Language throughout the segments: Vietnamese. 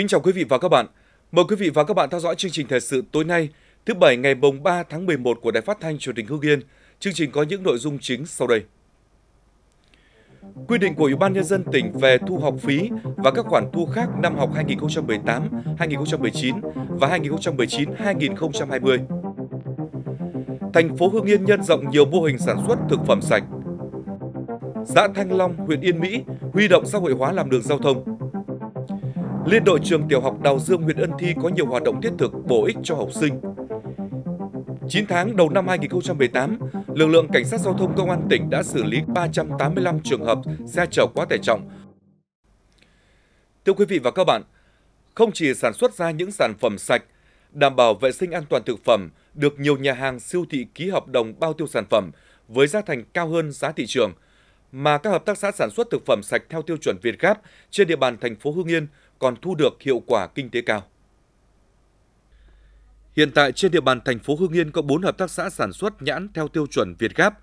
Kính chào quý vị và các bạn. Mời quý vị và các bạn theo dõi chương trình thời sự tối nay, thứ Bảy ngày mùng 3 tháng 11 của Đài Phát thanh Truyền hình Hưng Yên. Chương trình có những nội dung chính sau đây. Quy định của Ủy ban Nhân dân tỉnh về thu học phí và các khoản thu khác năm học 2018-2019 và 2019-2020. Thành phố Hưng Yên nhân rộng nhiều mô hình sản xuất thực phẩm sạch. Xã Thanh Long, huyện Yên Mỹ huy động xã hội hóa làm đường giao thông. Liên đội trường tiểu học Đào Dương, huyện Ân Thi có nhiều hoạt động thiết thực bổ ích cho học sinh. 9 tháng đầu năm 2018, lực lượng cảnh sát giao thông công an tỉnh đã xử lý 385 trường hợp xe chở quá tải trọng. Thưa quý vị và các bạn, không chỉ sản xuất ra những sản phẩm sạch, đảm bảo vệ sinh an toàn thực phẩm, được nhiều nhà hàng siêu thị ký hợp đồng bao tiêu sản phẩm với giá thành cao hơn giá thị trường, mà các hợp tác xã sản xuất thực phẩm sạch theo tiêu chuẩn Việt gáp trên địa bàn thành phố Hưng Yên còn thu được hiệu quả kinh tế cao. Hiện tại trên địa bàn thành phố Hưng Yên có 4 hợp tác xã sản xuất nhãn theo tiêu chuẩn Việt Gáp.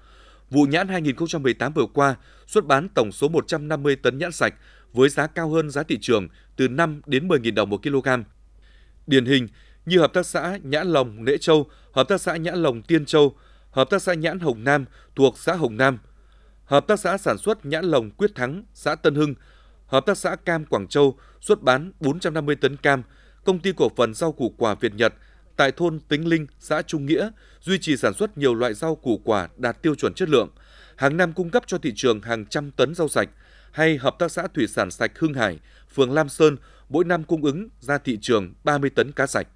Vụ nhãn 2018 vừa qua xuất bán tổng số 150 tấn nhãn sạch với giá cao hơn giá thị trường từ 5 đến 10.000 đồng một kg. Điển hình như hợp tác xã Nhãn Lồng Nễ Châu, hợp tác xã Nhãn Lồng Tiên Châu, hợp tác xã Nhãn Hồng Nam thuộc xã Hồng Nam, hợp tác xã sản xuất Nhãn Lồng Quyết Thắng, xã Tân Hưng, hợp tác xã Cam Quảng Châu xuất bán 450 tấn cam, công ty cổ phần rau củ quả Việt Nhật tại thôn Tính Linh, xã Trung Nghĩa duy trì sản xuất nhiều loại rau củ quả đạt tiêu chuẩn chất lượng, hàng năm cung cấp cho thị trường hàng trăm tấn rau sạch, hay hợp tác xã thủy sản sạch Hưng Hải, phường Lam Sơn mỗi năm cung ứng ra thị trường 30 tấn cá sạch.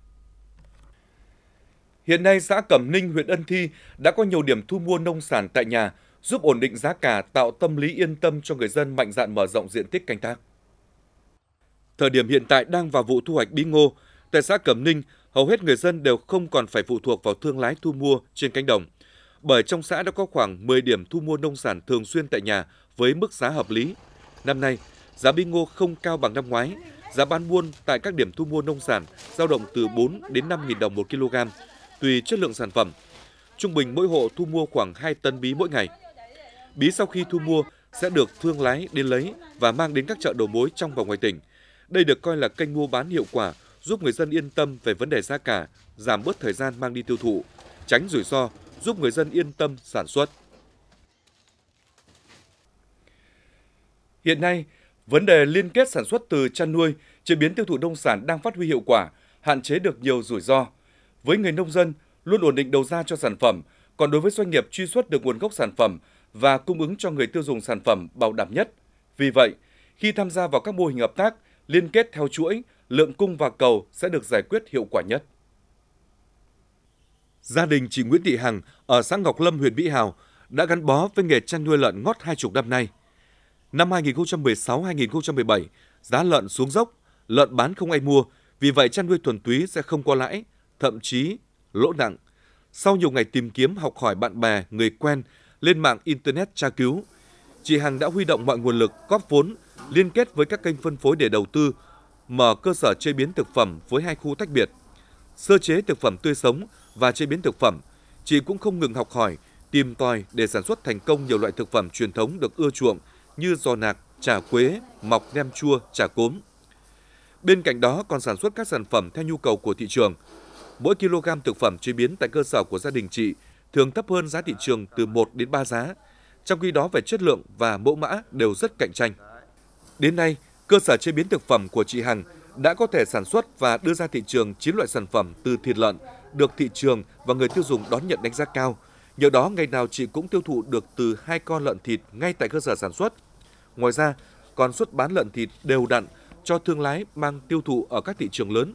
Hiện nay, xã Cẩm Ninh, huyện Ân Thi đã có nhiều điểm thu mua nông sản tại nhà, giúp ổn định giá cả, tạo tâm lý yên tâm cho người dân mạnh dạn mở rộng diện tích canh tác. Thời điểm hiện tại đang vào vụ thu hoạch bí ngô, tại xã Cẩm Ninh, hầu hết người dân đều không còn phải phụ thuộc vào thương lái thu mua trên cánh đồng. Bởi trong xã đã có khoảng 10 điểm thu mua nông sản thường xuyên tại nhà với mức giá hợp lý. Năm nay, giá bí ngô không cao bằng năm ngoái, giá bán buôn tại các điểm thu mua nông sản dao động từ 4 đến 5 000 đồng một kg, tùy chất lượng sản phẩm. Trung bình mỗi hộ thu mua khoảng 2 tấn bí mỗi ngày. Bí sau khi thu mua sẽ được thương lái đến lấy và mang đến các chợ đầu mối trong và ngoài tỉnh. Đây được coi là kênh mua bán hiệu quả, giúp người dân yên tâm về vấn đề giá cả, giảm bớt thời gian mang đi tiêu thụ, tránh rủi ro, giúp người dân yên tâm sản xuất. Hiện nay, vấn đề liên kết sản xuất từ chăn nuôi, chế biến tiêu thụ nông sản đang phát huy hiệu quả, hạn chế được nhiều rủi ro. Với người nông dân, luôn ổn định đầu ra cho sản phẩm, còn đối với doanh nghiệp truy xuất được nguồn gốc sản phẩm và cung ứng cho người tiêu dùng sản phẩm bảo đảm nhất. Vì vậy, khi tham gia vào các mô hình hợp tác, liên kết theo chuỗi, lượng cung và cầu sẽ được giải quyết hiệu quả nhất. Gia đình chị Nguyễn Thị Hằng ở xã Ngọc Lâm, huyện Mỹ Hào đã gắn bó với nghề chăn nuôi lợn ngót hai chục năm nay. Năm 2016-2017, giá lợn xuống dốc, lợn bán không ai mua, vì vậy chăn nuôi thuần túy sẽ không có lãi, thậm chí lỗ nặng. Sau nhiều ngày tìm kiếm học hỏi bạn bè, người quen, lên mạng Internet tra cứu, chị Hằng đã huy động mọi nguồn lực góp vốn, liên kết với các kênh phân phối để đầu tư, mở cơ sở chế biến thực phẩm với hai khu tách biệt. Sơ chế thực phẩm tươi sống và chế biến thực phẩm, chị cũng không ngừng học hỏi, tìm tòi để sản xuất thành công nhiều loại thực phẩm truyền thống được ưa chuộng như giò nạc, chả quế, mọc nem chua, chả cốm. Bên cạnh đó còn sản xuất các sản phẩm theo nhu cầu của thị trường. Mỗi kg thực phẩm chế biến tại cơ sở của gia đình chị thường thấp hơn giá thị trường từ 1 đến 3 giá, trong khi đó về chất lượng và mẫu mã đều rất cạnh tranh. Đến nay, cơ sở chế biến thực phẩm của chị Hằng đã có thể sản xuất và đưa ra thị trường 9 loại sản phẩm từ thịt lợn được thị trường và người tiêu dùng đón nhận đánh giá cao. Nhờ đó, ngày nào chị cũng tiêu thụ được từ hai con lợn thịt ngay tại cơ sở sản xuất. Ngoài ra, còn xuất bán lợn thịt đều đặn cho thương lái mang tiêu thụ ở các thị trường lớn.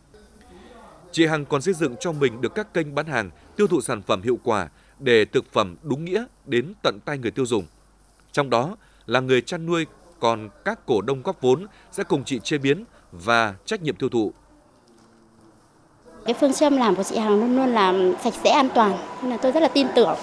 Chị Hằng còn xây dựng cho mình được các kênh bán hàng tiêu thụ sản phẩm hiệu quả để thực phẩm đúng nghĩa đến tận tay người tiêu dùng. Trong đó là người chăn nuôi, còn các cổ đông góp vốn sẽ cùng chị chế biến và trách nhiệm tiêu thụ. Cái phương châm làm của chị Hằng luôn luôn là sạch sẽ an toàn, nên là tôi rất là tin tưởng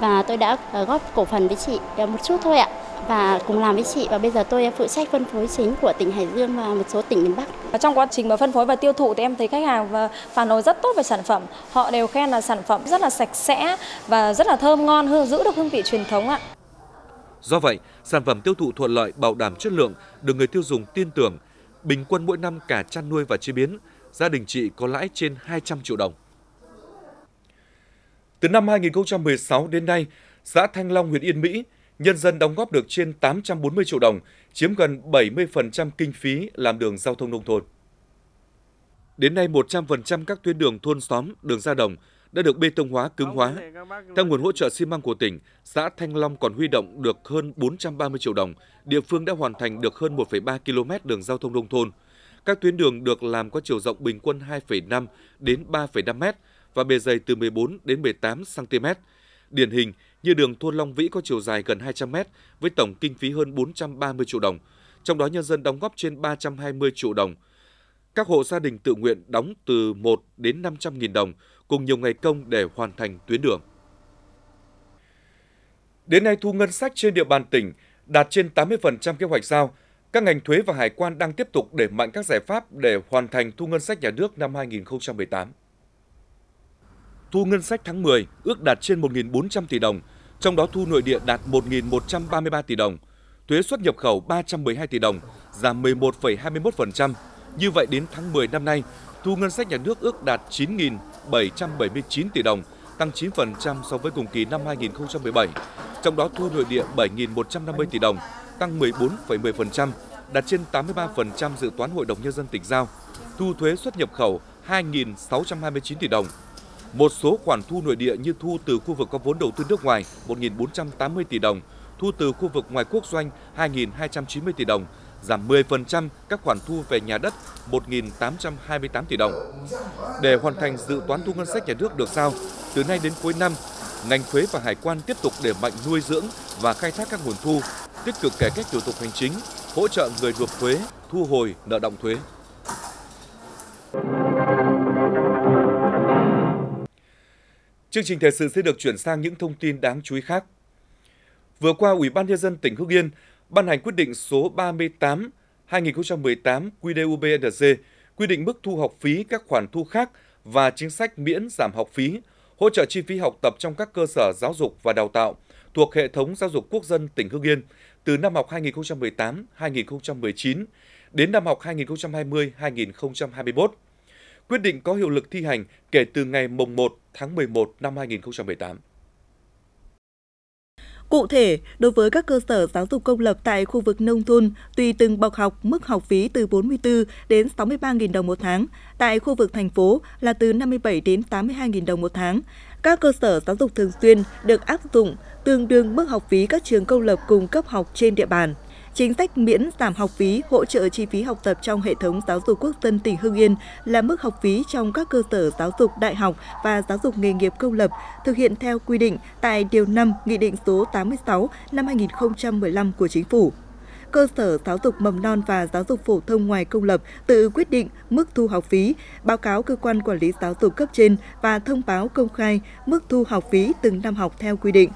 và tôi đã ờ, góp cổ phần với chị ờ, một chút thôi ạ và cùng làm với chị và bây giờ tôi phụ trách phân phối chính của tỉnh Hải Dương và một số tỉnh miền Bắc. Trong quá trình mà phân phối và tiêu thụ thì em thấy khách hàng và phản hồi rất tốt về sản phẩm. Họ đều khen là sản phẩm rất là sạch sẽ và rất là thơm ngon, hương giữ được hương vị truyền thống ạ. Do vậy, sản phẩm tiêu thụ thuận lợi, bảo đảm chất lượng, được người tiêu dùng tin tưởng. bình quân mỗi năm cả chăn nuôi và chế biến, gia đình chị có lãi trên 200 triệu đồng. Từ năm 2016 đến nay, xã Thanh Long, huyện Yên Mỹ, nhân dân đóng góp được trên 840 triệu đồng, chiếm gần 70% kinh phí làm đường giao thông nông thôn. Đến nay, 100% các tuyến đường thôn xóm, đường ra đồng đã được bê tông hóa, cứng hóa. Theo nguồn hỗ trợ xi măng của tỉnh, xã Thanh Long còn huy động được hơn 430 triệu đồng. Địa phương đã hoàn thành được hơn 1,3 km đường giao thông nông thôn. Các tuyến đường được làm có chiều rộng bình quân 2,5 đến 3,5 m và bề dày từ 14 đến 18 cm. Điển hình như đường thôn Long Vĩ có chiều dài gần 200 m với tổng kinh phí hơn 430 triệu đồng. Trong đó nhân dân đóng góp trên 320 triệu đồng. Các hộ gia đình tự nguyện đóng từ 1 đến 500 nghìn đồng, cùng nhiều ngày công để hoàn thành tuyến đường. Đến nay, thu ngân sách trên địa bàn tỉnh đạt trên 80% kế hoạch giao. Các ngành thuế và hải quan đang tiếp tục đẩy mạnh các giải pháp để hoàn thành thu ngân sách nhà nước năm 2018. Thu ngân sách tháng 10 ước đạt trên 1.400 tỷ đồng, trong đó thu nội địa đạt 1.133 tỷ đồng, thuế xuất nhập khẩu 312 tỷ đồng, giảm 11,21%. Như vậy đến tháng 10 năm nay, thu ngân sách nhà nước ước đạt 9.779 tỷ đồng, tăng 9% so với cùng kỳ năm 2017. Trong đó thu nội địa 7.150 tỷ đồng, tăng 14,10%, đạt trên 83% dự toán Hội đồng Nhân dân tỉnh giao. Thu thuế xuất nhập khẩu 2.629 tỷ đồng. Một số khoản thu nội địa như thu từ khu vực có vốn đầu tư nước ngoài 1.480 tỷ đồng, thu từ khu vực ngoài quốc doanh 2.290 tỷ đồng, giảm 10% các khoản thu về nhà đất 1.828 tỷ đồng. Để hoàn thành dự toán thu ngân sách nhà nước được sao từ nay đến cuối năm, ngành thuế và hải quan tiếp tục để mạnh nuôi dưỡng và khai thác các nguồn thu, tích cực cải cách thủ tục hành chính, hỗ trợ người nộp thuế, thu hồi nợ động thuế. Chương trình thời sự sẽ được chuyển sang những thông tin đáng chú ý khác. Vừa qua, Ủy ban nhân dân tỉnh Hưng Yên ban hành quyết định số 38 2018 QĐ-UBND quy định mức thu học phí các khoản thu khác và chính sách miễn giảm học phí, hỗ trợ chi phí học tập trong các cơ sở giáo dục và đào tạo thuộc hệ thống giáo dục quốc dân tỉnh Hưng Yên từ năm học 2018-2019 đến năm học 2020-2021. Quyết định có hiệu lực thi hành kể từ ngày mùng 1 tháng 11 năm 2018. Cụ thể, đối với các cơ sở giáo dục công lập tại khu vực nông thôn, tùy từng bậc học, mức học phí từ 44 đến 63.000 đồng một tháng, tại khu vực thành phố là từ 57 đến 82.000 đồng một tháng. Các cơ sở giáo dục thường xuyên được áp dụng tương đương mức học phí các trường công lập cùng cấp học trên địa bàn. Chính sách miễn giảm học phí, hỗ trợ chi phí học tập trong hệ thống giáo dục quốc dân tỉnh Hưng Yên là mức học phí trong các cơ sở giáo dục đại học và giáo dục nghề nghiệp công lập thực hiện theo quy định tại Điều 5 Nghị định số 86 năm 2015 của Chính phủ cơ sở giáo dục mầm non và giáo dục phổ thông ngoài công lập tự quyết định mức thu học phí, báo cáo cơ quan quản lý giáo dục cấp trên và thông báo công khai mức thu học phí từng năm học theo quy định.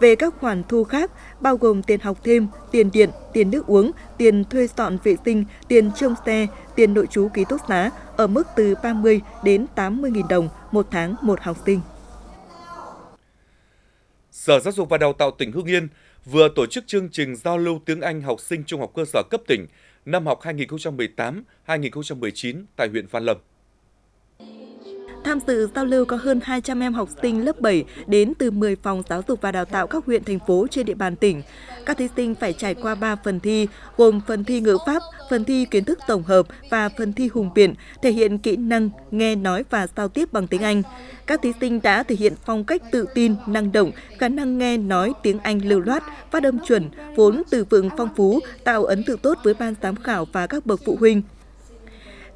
Về các khoản thu khác, bao gồm tiền học thêm, tiền điện, tiền nước uống, tiền thuê dọn vệ sinh, tiền trông xe, tiền nội trú ký túc xá ở mức từ 30 đến 80 000 đồng một tháng một học sinh. Sở Giáo dục và Đào tạo tỉnh Hưng Yên vừa tổ chức chương trình giao lưu tiếng Anh học sinh trung học cơ sở cấp tỉnh năm học 2018-2019 tại huyện Phan Lâm. Tham dự giao lưu có hơn 200 em học sinh lớp 7 đến từ 10 phòng giáo dục và đào tạo các huyện, thành phố trên địa bàn tỉnh. Các thí sinh phải trải qua 3 phần thi, gồm phần thi ngữ pháp, phần thi kiến thức tổng hợp và phần thi hùng biện, thể hiện kỹ năng nghe nói và giao tiếp bằng tiếng Anh. Các thí sinh đã thể hiện phong cách tự tin, năng động, khả năng nghe nói tiếng Anh lưu loát, phát âm chuẩn, vốn từ vựng phong phú, tạo ấn tượng tốt với ban giám khảo và các bậc phụ huynh.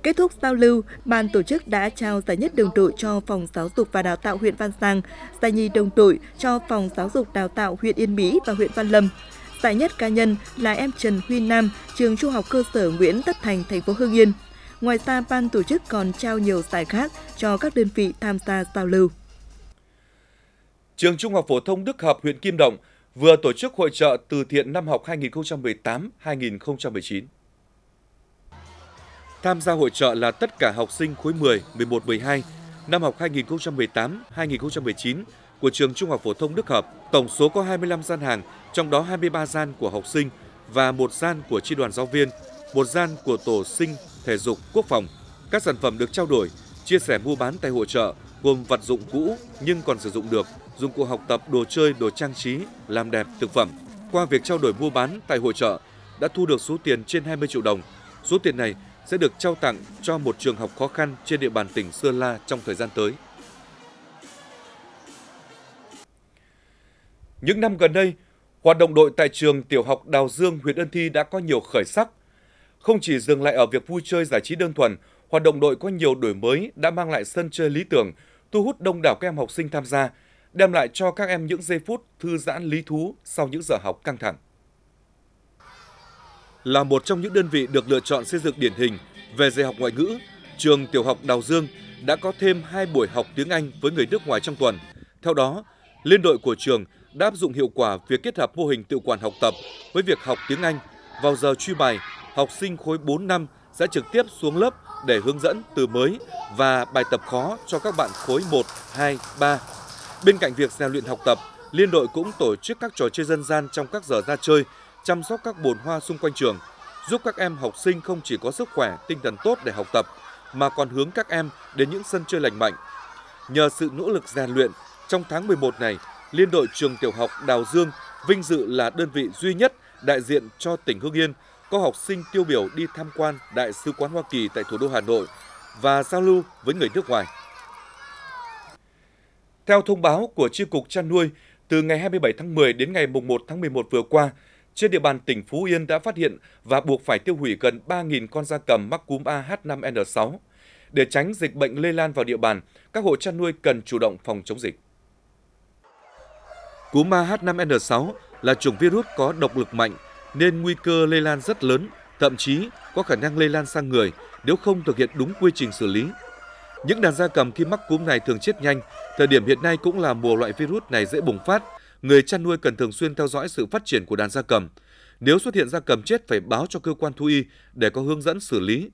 Kết thúc giao lưu, ban tổ chức đã trao giải nhất đồng đội cho Phòng Giáo dục và Đào tạo huyện Văn Giang, giải nhì đồng đội cho Phòng Giáo dục Đào tạo huyện Yên Mỹ và huyện Văn Lâm. Giải nhất cá nhân là em Trần Huy Nam, trường Trung học cơ sở Nguyễn Tất Thành, thành phố Hưng Yên. Ngoài ra, ban tổ chức còn trao nhiều giải khác cho các đơn vị tham gia giao lưu. Trường Trung học phổ thông Đức Hợp, huyện Kim Động vừa tổ chức hội trợ từ thiện năm học 2018-2019. Tham gia hội trợ là tất cả học sinh khối 10, 11, 12 năm học 2018-2019 của trường Trung học phổ thông Đức Hợp. Tổng số có 25 gian hàng, trong đó 23 gian của học sinh và một gian của chi đoàn giáo viên. một gian của tổ sinh thể dục quốc phòng. Các sản phẩm được trao đổi, chia sẻ mua bán tại hội trợ gồm vật dụng cũ nhưng còn sử dụng được, dụng cụ học tập, đồ chơi, đồ trang trí, làm đẹp, thực phẩm. Qua việc trao đổi mua bán tại hội trợ đã thu được số tiền trên 20 triệu đồng. Số tiền này sẽ được trao tặng cho một trường học khó khăn trên địa bàn tỉnh Sơn La trong thời gian tới. Những năm gần đây, hoạt động đội tại trường tiểu học Đào Dương, huyện Ân Thi đã có nhiều khởi sắc. Không chỉ dừng lại ở việc vui chơi giải trí đơn thuần, hoạt động đội có nhiều đổi mới đã mang lại sân chơi lý tưởng, thu hút đông đảo các em học sinh tham gia, đem lại cho các em những giây phút thư giãn lý thú sau những giờ học căng thẳng. Là một trong những đơn vị được lựa chọn xây dựng điển hình về dạy học ngoại ngữ, trường tiểu học Đào Dương đã có thêm hai buổi học tiếng Anh với người nước ngoài trong tuần. Theo đó, liên đội của trường đã áp dụng hiệu quả việc kết hợp mô hình tự quản học tập với việc học tiếng Anh. Vào giờ truy bài, học sinh khối 4 năm sẽ trực tiếp xuống lớp để hướng dẫn từ mới và bài tập khó cho các bạn khối 1, 2, 3. Bên cạnh việc rèn luyện học tập, liên đội cũng tổ chức các trò chơi dân gian trong các giờ ra chơi, chăm sóc các bồn hoa xung quanh trường, giúp các em học sinh không chỉ có sức khỏe, tinh thần tốt để học tập, mà còn hướng các em đến những sân chơi lành mạnh. Nhờ sự nỗ lực rèn luyện, trong tháng 11 này, Liên đội trường tiểu học Đào Dương vinh dự là đơn vị duy nhất đại diện cho tỉnh Hưng Yên có học sinh tiêu biểu đi tham quan Đại sứ quán Hoa Kỳ tại thủ đô Hà Nội và giao lưu với người nước ngoài. Theo thông báo của Chi cục chăn nuôi, từ ngày 27 tháng 10 đến ngày 1 tháng 11 vừa qua, trên địa bàn tỉnh Phú Yên đã phát hiện và buộc phải tiêu hủy gần 3.000 con gia cầm mắc cúm AH5N6. Để tránh dịch bệnh lây lan vào địa bàn, các hộ chăn nuôi cần chủ động phòng chống dịch. Cúm AH5N6 là chủng virus có độc lực mạnh nên nguy cơ lây lan rất lớn, thậm chí có khả năng lây lan sang người nếu không thực hiện đúng quy trình xử lý. Những đàn gia cầm khi mắc cúm này thường chết nhanh, thời điểm hiện nay cũng là mùa loại virus này dễ bùng phát. Người chăn nuôi cần thường xuyên theo dõi sự phát triển của đàn gia cầm. Nếu xuất hiện gia cầm chết phải báo cho cơ quan thú y để có hướng dẫn xử lý.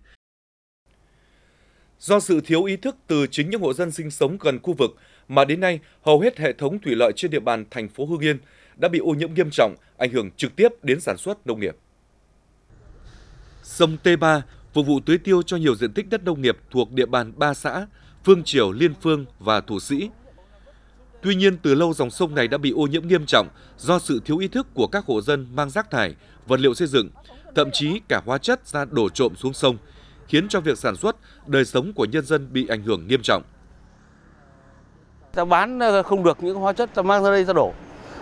Do sự thiếu ý thức từ chính những hộ dân sinh sống gần khu vực mà đến nay hầu hết hệ thống thủy lợi trên địa bàn thành phố Hưng Yên đã bị ô nhiễm nghiêm trọng, ảnh hưởng trực tiếp đến sản xuất nông nghiệp. Sông T3 phục vụ tưới tiêu cho nhiều diện tích đất nông nghiệp thuộc địa bàn ba xã Phương Triều, Liên Phương và Thủ Sĩ. Tuy nhiên, từ lâu dòng sông này đã bị ô nhiễm nghiêm trọng do sự thiếu ý thức của các hộ dân mang rác thải, vật liệu xây dựng, thậm chí cả hóa chất ra đổ trộm xuống sông, khiến cho việc sản xuất, đời sống của nhân dân bị ảnh hưởng nghiêm trọng. Ta bán ờ, không được những hóa chất ta mang ra đây ta đổ.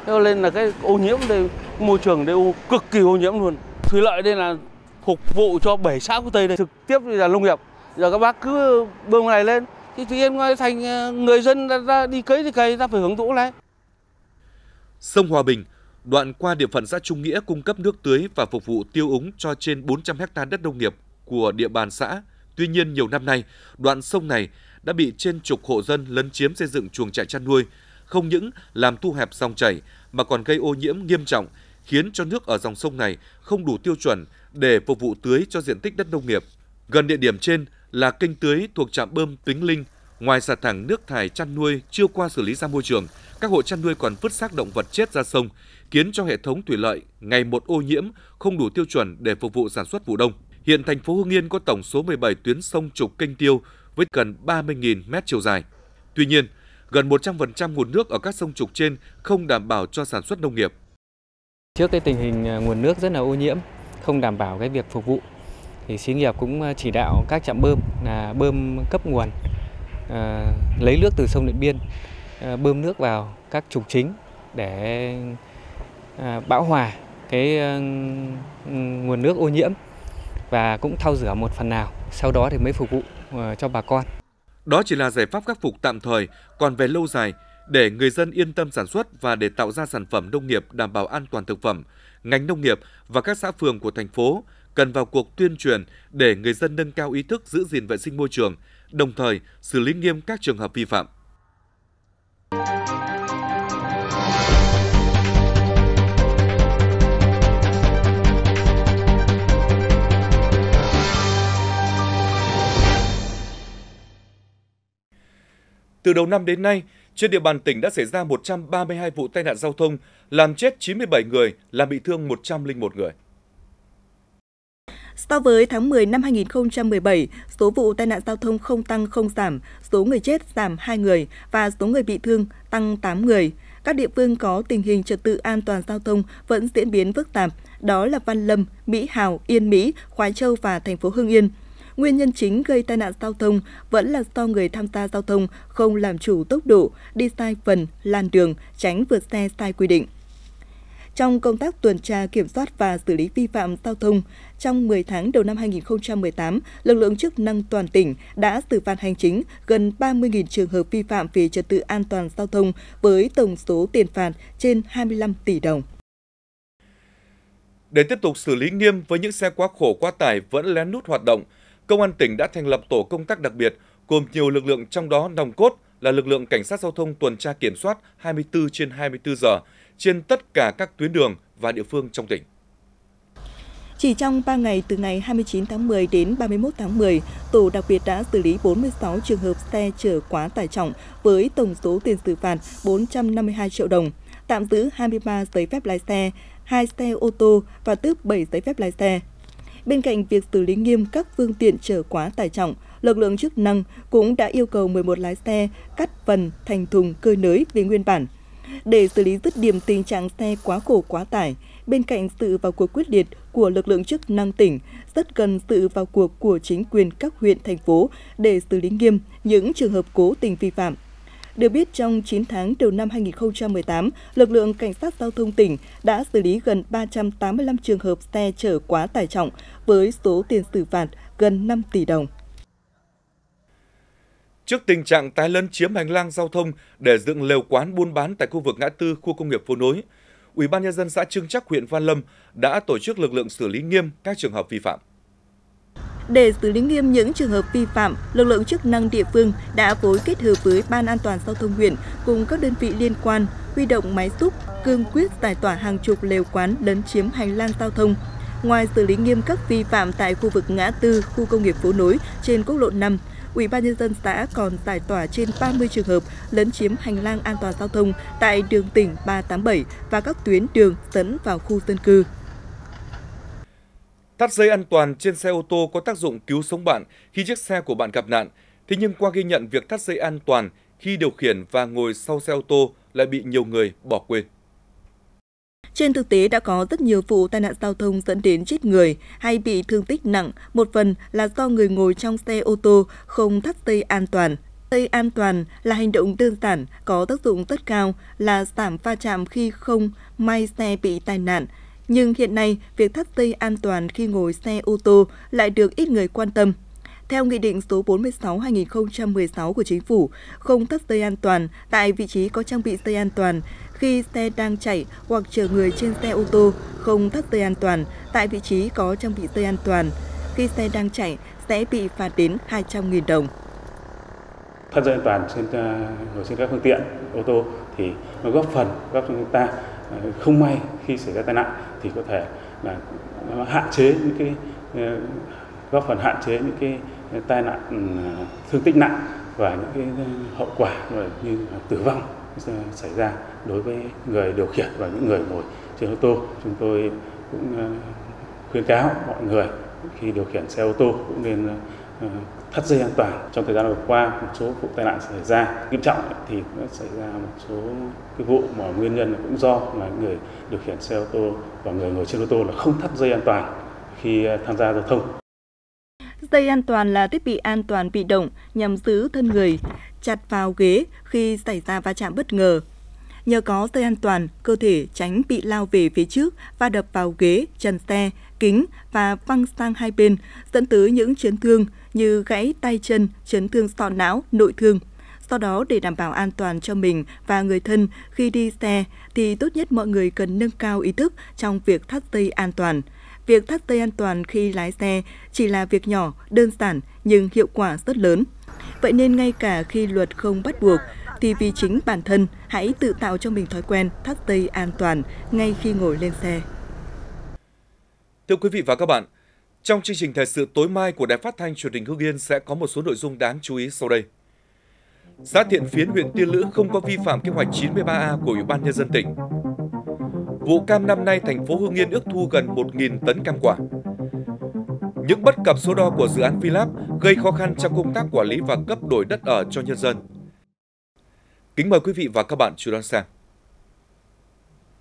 Thế nên là cái ô nhiễm đây, môi trường đây cực kỳ ô nhiễm luôn. Thủy lợi đây là phục vụ cho bảy xã của Tây đây, trực tiếp là nông nghiệp. Giờ các bác cứ bơm này lên thì tự nhiên ờ, thành ờ, người dân ra đi cấy thì cày ta phải hưởng thụ này. Sông Hòa Bình, đoạn qua địa phận xã Trung Nghĩa cung cấp nước tưới và phục vụ tiêu úng cho trên 400 ha đất nông nghiệp của địa bàn xã. Tuy nhiên nhiều năm nay, đoạn sông này đã bị trên chục hộ dân lấn chiếm xây dựng chuồng trại chăn nuôi, không những làm thu hẹp dòng chảy mà còn gây ô nhiễm nghiêm trọng, khiến cho nước ở dòng sông này không đủ tiêu chuẩn để phục vụ tưới cho diện tích đất nông nghiệp. Gần địa điểm trên là kênh tưới thuộc trạm bơm Tính Linh. Ngoài xả thẳng nước thải chăn nuôi chưa qua xử lý ra môi trường, các hộ chăn nuôi còn vứt xác động vật chết ra sông, khiến cho hệ thống thủy lợi ngày một ô nhiễm, không đủ tiêu chuẩn để phục vụ sản xuất vụ đông. Hiện thành phố Hưng Yên có tổng số 17 tuyến sông trục kênh tiêu với gần 30.000 mét chiều dài. Tuy nhiên, gần 100% nguồn nước ở các sông trục trên không đảm bảo cho sản xuất nông nghiệp. Trước cái tình hình à, nguồn nước rất là ô nhiễm, không đảm bảo cái việc phục vụ, thì xí nghiệp cũng ờ, chỉ đạo các trạm bơm là bơm cấp nguồn, à, lấy nước từ sông Điện Biên, à, bơm nước vào các trục chính để à, bão hòa cái à, nguồn nước ô nhiễm và cũng thao rửa một phần nào, sau đó thì mới phục vụ à, cho bà con. Đó chỉ là giải pháp khắc phục tạm thời, còn về lâu dài, để người dân yên tâm sản xuất và để tạo ra sản phẩm nông nghiệp đảm bảo an toàn thực phẩm, ngành nông nghiệp và các xã phường của thành phố cần vào cuộc tuyên truyền để người dân nâng cao ý thức giữ gìn vệ sinh môi trường, đồng thời xử lý nghiêm các trường hợp vi phạm. Từ đầu năm đến nay, trên địa bàn tỉnh đã xảy ra 132 vụ tai nạn giao thông, làm chết 97 người, làm bị thương 101 người. So với tháng 10 năm 2017, số vụ tai nạn giao thông không tăng không giảm, số người chết giảm 2 người và số người bị thương tăng 8 người. Các địa phương có tình hình trật tự an toàn giao thông vẫn diễn biến phức tạp, đó là Văn Lâm, Mỹ Hào, Yên Mỹ, Khoái Châu và thành phố Hưng Yên. Nguyên nhân chính gây tai nạn giao thông vẫn là do người tham gia giao thông không làm chủ tốc độ, đi sai phần, làn đường, tránh vượt xe sai quy định. Trong công tác tuần tra kiểm soát và xử lý vi phạm giao thông, trong 10 tháng đầu năm 2018, lực lượng chức năng toàn tỉnh đã xử phạt hành chính gần 30.000 trường hợp vi phạm về trật tự an toàn giao thông với tổng số tiền phạt trên 25 tỷ đồng. Để tiếp tục xử lý nghiêm với những xe quá khổ quá tải vẫn lén lút hoạt động, Công an tỉnh đã thành lập tổ công tác đặc biệt gồm nhiều lực lượng trong đó nòng cốt là lực lượng cảnh sát giao thông tuần tra kiểm soát 24 trên 24 giờ trên tất cả các tuyến đường và địa phương trong tỉnh. Chỉ trong 3 ngày từ ngày 29 tháng 10 đến 31 tháng 10, tổ đặc biệt đã xử lý 46 trường hợp xe chở quá tải trọng với tổng số tiền xử phạt 452 triệu đồng, tạm giữ 23 giấy phép lái xe, 2 xe ô tô và tước 7 giấy phép lái xe. Bên cạnh việc xử lý nghiêm các phương tiện chở quá tải trọng, lực lượng chức năng cũng đã yêu cầu 11 lái xe cắt phần thành thùng cơi nới về nguyên bản. Để xử lý dứt điểm tình trạng xe quá khổ quá tải, bên cạnh sự vào cuộc quyết liệt của lực lượng chức năng tỉnh, rất cần sự vào cuộc của chính quyền các huyện, thành phố để xử lý nghiêm những trường hợp cố tình vi phạm. Được biết, trong 9 tháng đầu năm 2018, lực lượng cảnh sát giao thông tỉnh đã xử lý gần 385 trường hợp xe chở quá tải trọng với số tiền xử phạt gần 5 tỷ đồng. Trước tình trạng tái lấn chiếm hành lang giao thông để dựng lều quán buôn bán tại khu vực ngã tư khu công nghiệp phố nối, Ủy ban nhân dân xã Trưng Trắc huyện Văn Lâm đã tổ chức lực lượng xử lý nghiêm các trường hợp vi phạm. Để xử lý nghiêm những trường hợp vi phạm, lực lượng chức năng địa phương đã phối kết hợp với Ban an toàn giao thông huyện cùng các đơn vị liên quan huy động máy xúc, cương quyết giải tỏa hàng chục lều quán lấn chiếm hành lang giao thông. Ngoài xử lý nghiêm các vi phạm tại khu vực ngã tư, khu công nghiệp phố nối trên quốc lộ 5, Ủy ban nhân dân xã còn giải tỏa trên 30 trường hợp lấn chiếm hành lang an toàn giao thông tại đường tỉnh 387 và các tuyến đường dẫn vào khu dân cư. Thắt dây an toàn trên xe ô tô có tác dụng cứu sống bạn khi chiếc xe của bạn gặp nạn. Thế nhưng qua ghi nhận việc thắt dây an toàn khi điều khiển và ngồi sau xe ô tô lại bị nhiều người bỏ quên. Trên thực tế đã có rất nhiều vụ tai nạn giao thông dẫn đến chết người hay bị thương tích nặng, một phần là do người ngồi trong xe ô tô không thắt dây an toàn. Dây an toàn là hành động đơn giản, có tác dụng rất cao là giảm va chạm khi không may xe bị tai nạn. Nhưng hiện nay, việc thắt dây an toàn khi ngồi xe ô tô lại được ít người quan tâm. Theo Nghị định số 46-2016 của Chính phủ, không thắt dây an toàn tại vị trí có trang bị dây an toàn khi xe đang chạy hoặc chở người trên xe ô tô không thắt dây an toàn tại vị trí có trang bị dây an toàn. Khi xe đang chạy sẽ bị phạt đến 200.000 đồng. Thắt dây an toàn trên ờ, ngồi trên các phương tiện ô tô thì nó góp phần góp cho chúng ta ờ, không may khi xảy ra tai nạn thì có thể là hạn chế những cái ờ, góp phần hạn chế những cái tai nạn ừ, thương tích nặng và những cái hậu quả như tử vong xảy ra đối với người điều khiển và những người ngồi trên ô tô. Chúng tôi cũng ờ, khuyến cáo mọi người khi điều khiển xe ô tô cũng nên ờ, ờ, thắt dây an toàn. Trong thời gian vừa qua, một số vụ tai nạn xảy ra nghiêm trọng thì cũng xảy ra một số cái vụ mà nguyên nhân cũng do là người điều khiển xe ô tô và người ngồi trên ô tô là không thắt dây an toàn khi tham gia giao thông. Dây an toàn là thiết bị an toàn bị động nhằm giữ thân người chặt vào ghế khi xảy ra va chạm bất ngờ. Nhờ có dây an toàn, cơ thể tránh bị lao về phía trước và đập vào ghế, trần xe, kính và văng sang hai bên, dẫn tới những chấn thương như gãy tay chân, chấn thương sọ não, nội thương. Do đó, để đảm bảo an toàn cho mình và người thân khi đi xe, thì tốt nhất mọi người cần nâng cao ý thức trong việc thắt dây an toàn. Việc thắt dây an toàn khi lái xe chỉ là việc nhỏ, đơn giản nhưng hiệu quả rất lớn. Vậy nên ngay cả khi luật không bắt buộc, thì vì chính bản thân hãy tự tạo cho mình thói quen thắt dây an toàn ngay khi ngồi lên xe. Thưa quý vị và các bạn, trong chương trình thời sự tối mai của Đài Phát thanh Truyền hình Hưng Yên sẽ có một số nội dung đáng chú ý sau đây. Xã Thiện Phiến, huyện Tiên Lữ không có vi phạm kế hoạch 93A của Ủy ban Nhân dân tỉnh. Vụ cam năm nay, thành phố Hưng Yên ước thu gần 1.000 tấn cam quả. Những bất cập số đo của dự án Vilab gây khó khăn trong công tác quản lý và cấp đổi đất ở cho nhân dân. Kính mời quý vị và các bạn chú đón xem.